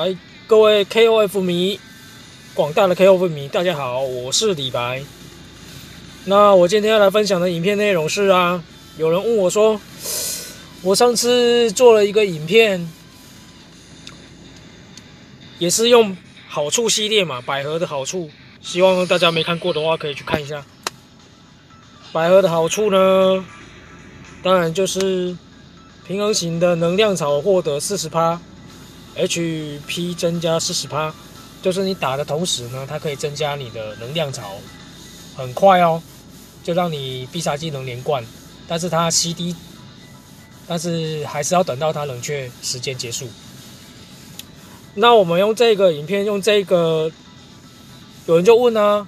来，各位 KOF 迷，广大的 KOF 迷，大家好，我是李白。那我今天要来分享的影片内容是啊，有人问我说，我上次做了一个影片，也是用好处系列嘛，百合的好处，希望大家没看过的话可以去看一下。百合的好处呢，当然就是平衡型的能量草获得四十趴。HP 增加四十趴，就是你打的同时呢，它可以增加你的能量槽，很快哦，就让你必杀技能连贯。但是它 CD，但是还是要等到它冷却时间结束。那我们用这个影片，用这个，有人就问啊，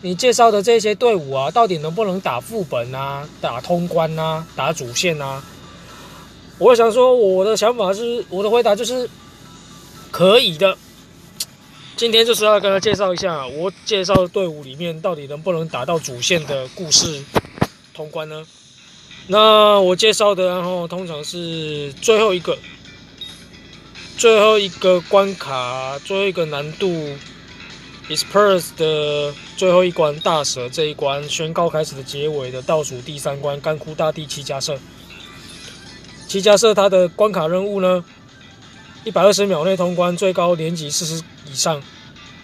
你介绍的这些队伍啊，到底能不能打副本啊，打通关啊，打主线啊？我想说，我的想法是，我的回答就是可以的。今天就是要跟他介绍一下，我介绍的队伍里面到底能不能打到主线的故事通关呢？那我介绍的，然后通常是最后一个，最后一个关卡，最后一个难度，Expers 的最后一关大蛇这一关，宣告开始的结尾的倒数第三关，干枯大地七加社。七加社它的关卡任务呢，一百二十秒内通关，最高年级四十以上，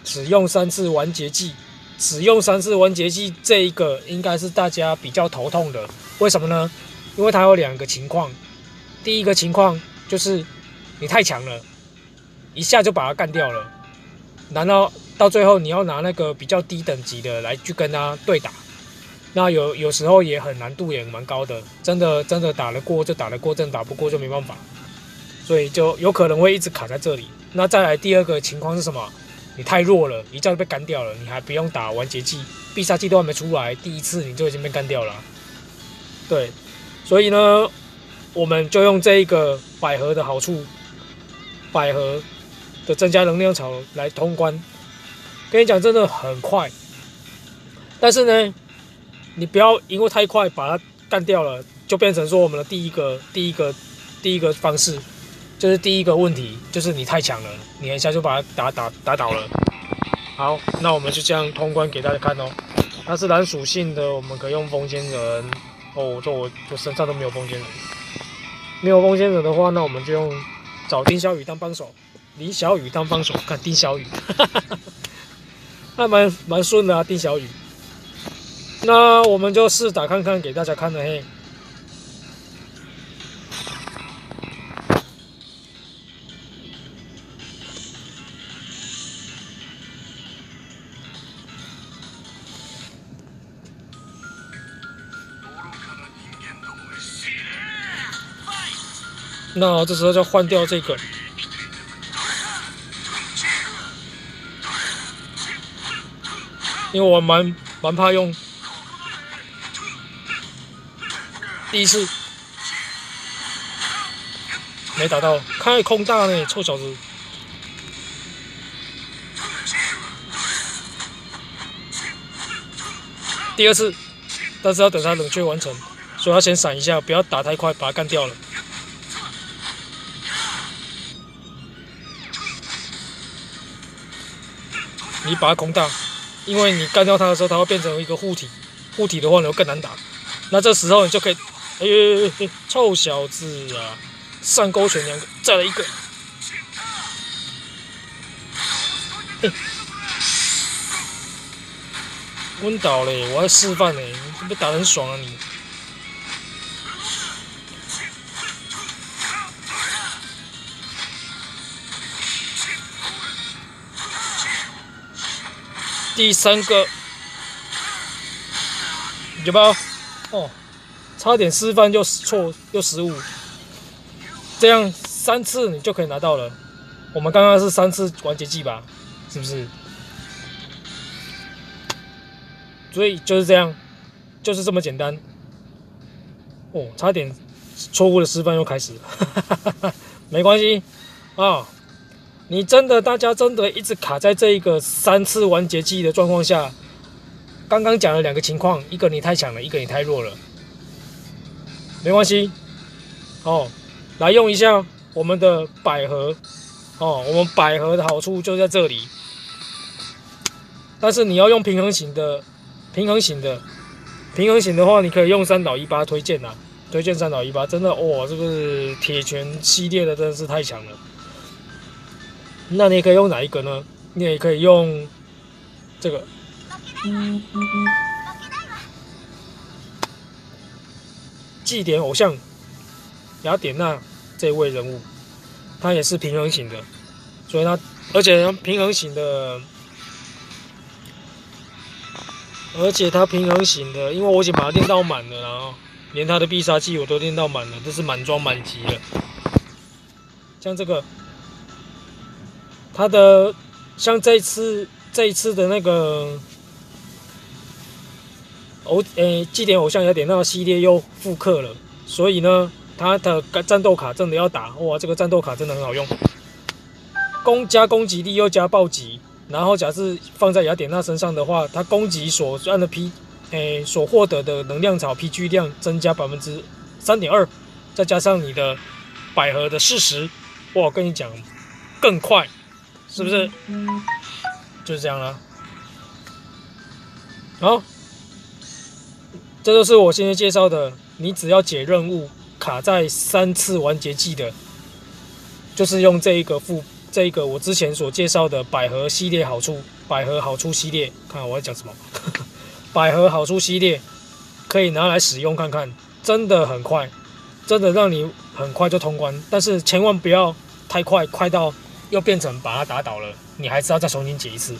使用三次完结技。使用三次完结技这一个应该是大家比较头痛的，为什么呢？因为它有两个情况，第一个情况就是你太强了，一下就把它干掉了，难道到最后你要拿那个比较低等级的来去跟他对打？那有有时候也很难度也蛮高的，真的真的打得过就打得过，真打不过就没办法，所以就有可能会一直卡在这里。那再来第二个情况是什么？你太弱了，一下就被干掉了，你还不用打完结技，必杀技都还没出来，第一次你就已经被干掉了。对，所以呢，我们就用这一个百合的好处，百合的增加能量槽来通关。跟你讲，真的很快，但是呢。你不要因为太快把它干掉了，就变成说我们的第一个、第一个、第一个方式，就是第一个问题，就是你太强了，你一下就把它打打打倒了。好，那我们就这样通关给大家看哦。它是蓝属性的，我们可以用风仙人。哦，这我我身上都没有风仙人，没有风仙人的话，那我们就用找丁小雨当帮手，李小雨当帮手，看丁小雨，还蛮蛮顺的啊，丁小雨。那我们就试打看看，给大家看的嘿。那这时候就换掉这个，因为我蛮蛮怕用。第一次没打到，开空大呢，臭小子。第二次，但是要等他冷却完成，所以要先闪一下，不要打太快，把他干掉了。你把它空大，因为你干掉它的时候，它会变成一个护体，护体的话呢更难打。那这时候你就可以。哎呦，臭小子啊！上勾拳两个，再来一个。昏倒嘞！我还示范嘞，你不打很爽啊你？第三个，有没有？哦。差点示范就错又失误，这样三次你就可以拿到了。我们刚刚是三次完结技吧，是不是？所以就是这样，就是这么简单。哦，差点错误的示范又开始了，没关系啊。你真的，大家真的一直卡在这一个三次完结技的状况下。刚刚讲了两个情况，一个你太强了，一个你太弱了。没关系，哦，来用一下我们的百合哦，我们百合的好处就在这里。但是你要用平衡型的，平衡型的，平衡型的话，你可以用三岛一八推荐呐，推荐三岛一八，真的哇，这个铁拳系列的真的是太强了。那你可以用哪一个呢？你也可以用这个。祭典偶像雅典娜这位人物，他也是平衡型的，所以他而且平衡型的，而且他平衡型的，因为我已经把它练到满了，然后连他的必杀技我都练到满了，这是满装满级了。像这个，他的像这次这一次的那个。偶诶，祭典偶像雅典娜系列又复刻了，所以呢，它的战斗卡真的要打哇！这个战斗卡真的很好用，攻加攻击力又加暴击，然后假设放在雅典娜身上的话，它攻击所按的 P 诶所获得的能量草 PG 量增加百分之三点二，再加上你的百合的四十，哇！我跟你讲，更快，是不是？就是这样了，好。这就是我现在介绍的，你只要解任务卡在三次完结季的，就是用这一个副这一个我之前所介绍的百合系列好处，百合好处系列，看我要讲什么，百合好处系列可以拿来使用看看，真的很快，真的让你很快就通关，但是千万不要太快，快到又变成把他打倒了，你还是要再重新解一次。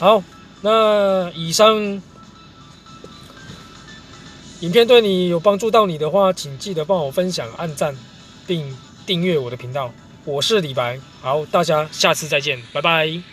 好，那以上。影片对你有帮助到你的话，请记得帮我分享、按赞，并订阅我的频道。我是李白，好，大家下次再见，拜拜。